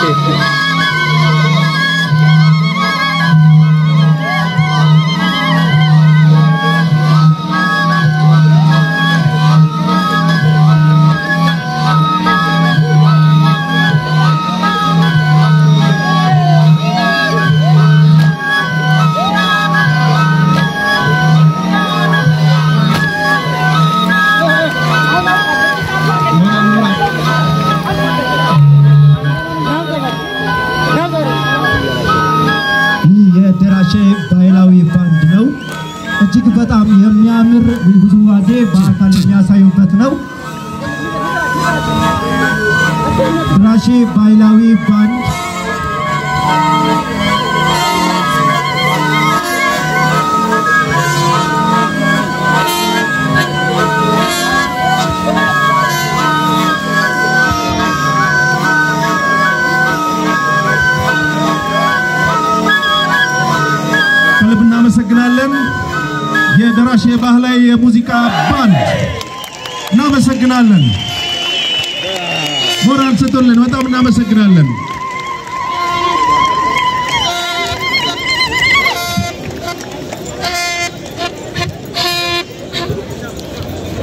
Okay. በጣም የሚያምር ውዝዋዜ በአካል የሚያሳዩበት ነው። ደራሼ ባህላዊ ባንድ እናመሰግናለን። የደራሼ ባህላዊ የሙዚቃ ባንድ እናመሰግናለን። ሞራል ስጡልን። በጣም እናመሰግናለን።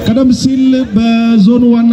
ቀደም ሲል በዞኑ ዋና